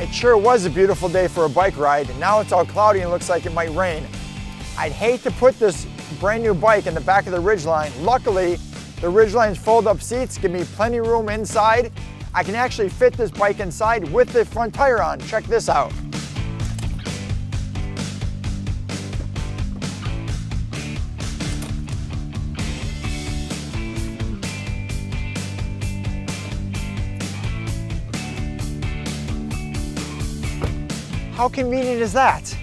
It sure was a beautiful day for a bike ride, and now it's all cloudy and looks like it might rain. I'd hate to put this brand new bike in the back of the Ridgeline. Luckily, the Ridgeline's fold-up seats give me plenty of room inside. I can actually fit this bike inside with the front tire on. Check this out. How convenient is that?